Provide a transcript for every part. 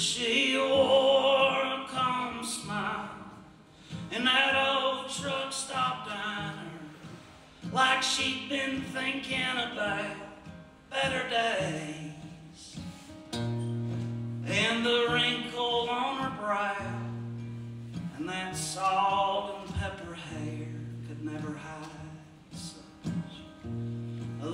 She wore a calm smile. In that old truck stop diner, like she'd been thinking about better days. And the wrinkle on her brow. And that salt and pepper hair could never hide such a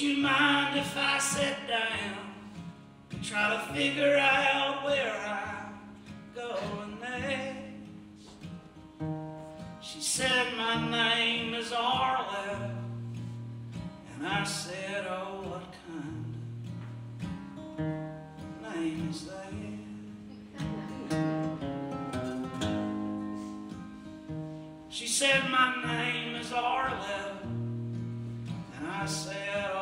You mind if I sat down and try to figure out where I'm going next? She said, My name is Arletta. And I said, Oh, what kind of name is that? She said, My name is Arletta. And I said,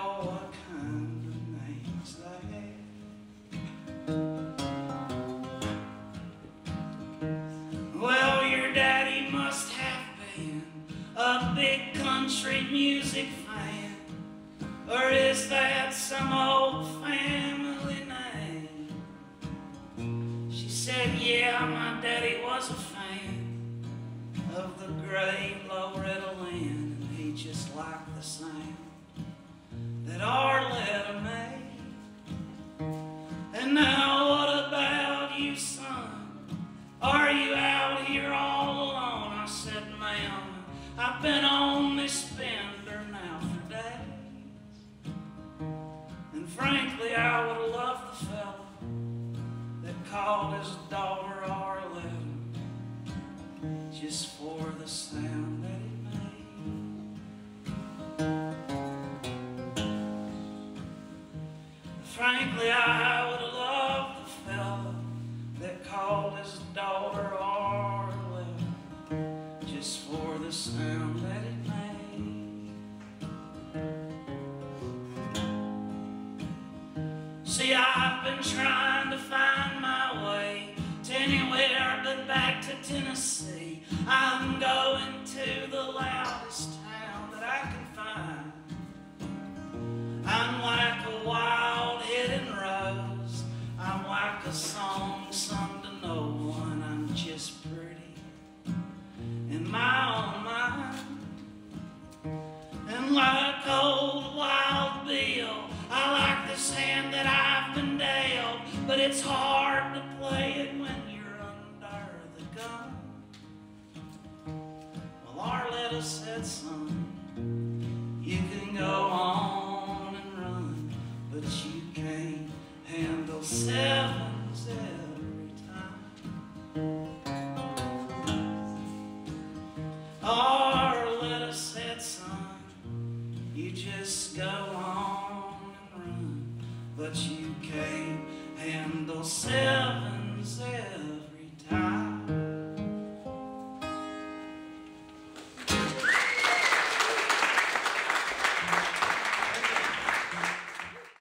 country music fan. Or is that some old family name? She said, Yeah, my daddy was a fan of the great Loretta Lynn, and he just liked the sound that Arletta made. And now, what about you, son? Are you out here all alone? I said, Ma'am, I've been on this bender now for days. And frankly, I would have loved the fella that called his daughter Arletta just for the sound that it made. Frankly, I would been trying to find my way to anywhere but back to Tennessee. I'm going to the loudest town that I can find. I'm like a wild hidden rose. I'm like a song sung to no one. I'm just pretty in my own mind. And like but it's hard to play it when you're under the gun. Well, Arletta said, son, you can go on and run, but you can't handle sevens every time. Arletta said, son, you just go but you can't handle sevens every